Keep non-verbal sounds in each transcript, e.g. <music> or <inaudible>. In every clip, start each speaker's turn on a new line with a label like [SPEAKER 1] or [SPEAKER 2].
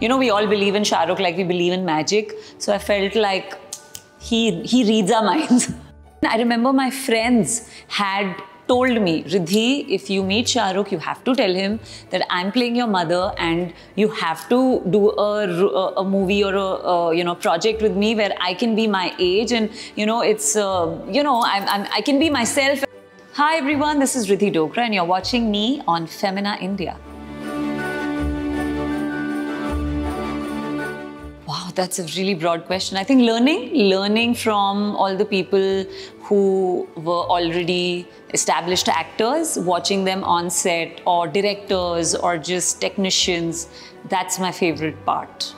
[SPEAKER 1] you know, we all believe in Shah Rukh like we believe in magic. So I felt like he he reads our <laughs> minds. I remember my friends had told me, Riddhi, if you meet Shah Rukh, you have to tell him that I'm playing your mother and you have to do a, a, movie or a, a, you know project with me where I can be my age and you know it's uh, you know I'm, I'm, I can be myself. Hi everyone, this is Riddhi Dogra and you're watching me on Femina India. Wow, that's a really broad question. I think learning, learning from all the people who were already established actors, watching them on set, or directors, or just technicians, that's my favorite part.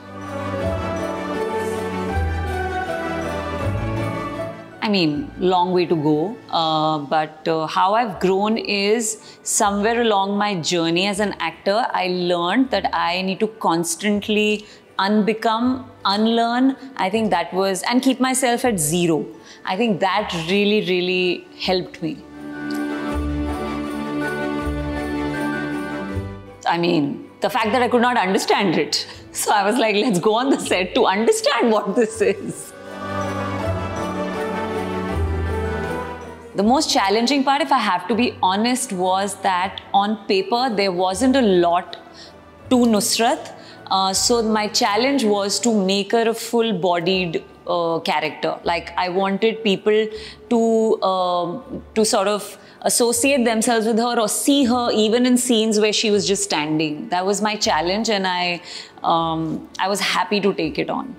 [SPEAKER 1] I mean, long way to go. Uh, but uh, how I've grown is somewhere along my journey as an actor, I learned that I need to constantly unbecome, unlearn. I think that was, and keep myself at zero. I think that really, really helped me. I mean, the fact that I could not understand it. <laughs> So I was like, let's go on the set to understand what this is. The most challenging part, if I have to be honest, was that on paper there wasn't a lot to Nusrat. Uh, so my challenge was to make her a full-bodied uh, character. Like I wanted people to uh, to sort of associate themselves with her or see her even in scenes where she was just standing. That was my challenge, and I um, I was happy to take it on.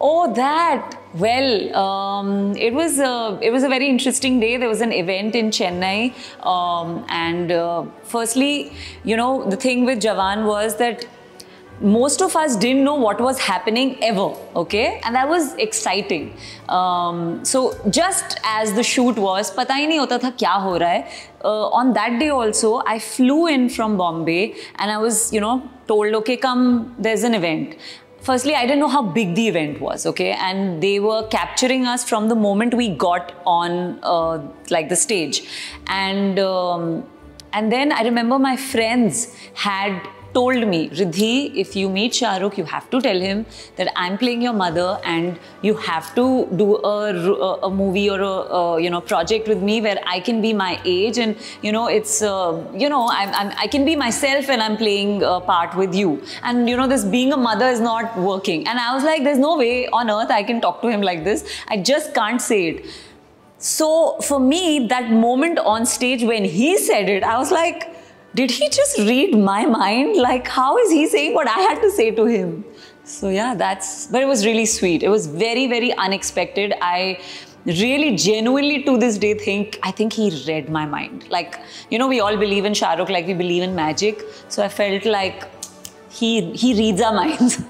[SPEAKER 1] Oh, that. Well, um, it was a, it was a very interesting day. There was an event in Chennai, um, and uh, firstly, you know, the thing with Jawan was that most of us didn't know what was happening ever, okay? And that was exciting. Um, so just as the shoot was, pata hi nahi hota tha kya ho hai. Uh, on that day also, I flew in from Bombay and I was, you know, told, okay, come, there's an event firstly, I didn't know how big the event was, okay? And they were capturing us from the moment we got on uh, like the stage. And, um, and then I remember my friends had told me, Riddhi, if you meet Shahrukh, you have to tell him that I'm playing your mother and you have to do a, a movie or a, a, you know project with me where I can be my age and you know it's uh, you know I'm, I'm, i can be myself and I'm playing a part with you. And you know this being a mother is not working. And I was like there's no way on earth I can talk to him like this. I just can't say it. So for me, that moment on stage when he said it, I was like, did he just read my mind? Like, how is he saying what I had to say to him? So, yeah, that's, but it was really sweet. It was very, very unexpected. I really genuinely to this day think I think he read my mind. Like, you know, we all believe in Shah Rukh like we believe in magic. So I felt like he he reads our <laughs> minds.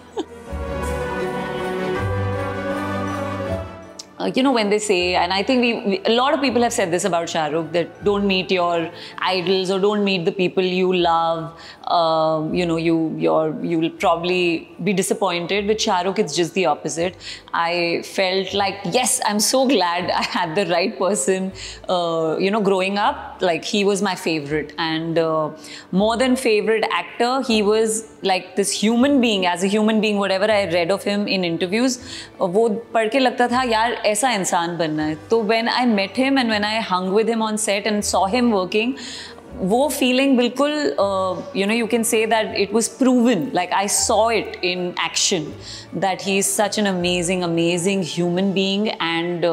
[SPEAKER 1] uh, you know, when they say, and I think we, we, a lot of people have said this about Shah Rukh that don't meet your idols or don't meet the people you love. Um, you know, you you're you'll probably be disappointed. With Shah Rukh, it's just the opposite. I felt like yes, I'm so glad I had the right person. Uh, you know, growing up, like he was my favorite, and uh, more than favorite actor, he was like this human being. As a human being, whatever I read of him in interviews, वो पढ़ के लगता था यार ऐसा इंसान बनना है। तो when I met him and when I hung with him on set and saw him working वो फीलिंग बिल्कुल you know you can say that it was proven like I saw it in action that he is such an amazing amazing human being and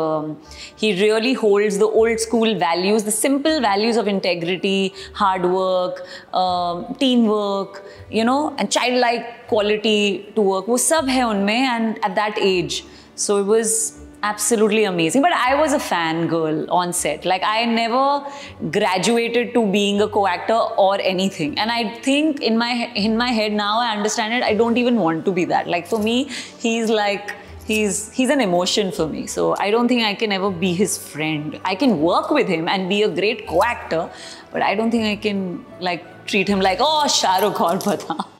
[SPEAKER 1] he really holds the old school values the simple values of integrity hard work team work you know and child like quality to work वो सब है उनमें and at that age so it was absolutely amazing. But I was a fan girl on set. Like I never graduated to being a co-actor or anything. And I think in my in my head now I understand it. I don't even want to be that. Like for me, he's like he's he's an emotion for me. So I don't think I can ever be his friend. I can work with him and be a great co-actor, but I don't think I can like treat him like oh Shah Rukh aur pata.